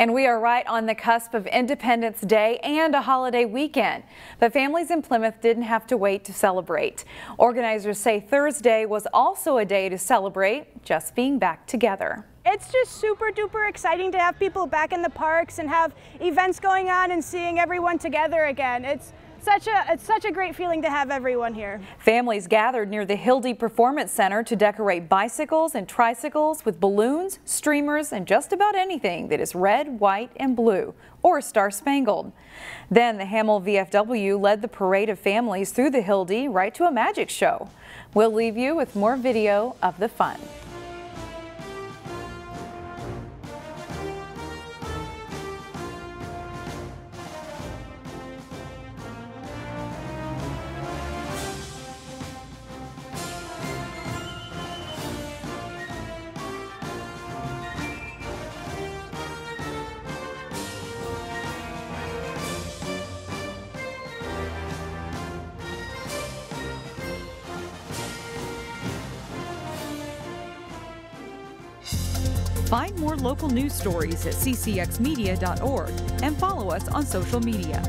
And we are right on the cusp of Independence Day and a holiday weekend. But families in Plymouth didn't have to wait to celebrate. Organizers say Thursday was also a day to celebrate just being back together. It's just super duper exciting to have people back in the parks and have events going on and seeing everyone together again. It's such a it's such a great feeling to have everyone here. Families gathered near the Hilde Performance Center to decorate bicycles and tricycles with balloons, streamers, and just about anything that is red, white, and blue or star spangled. Then the Hamel VFW led the parade of families through the Hilde right to a magic show. We'll leave you with more video of the fun. Find more local news stories at ccxmedia.org and follow us on social media.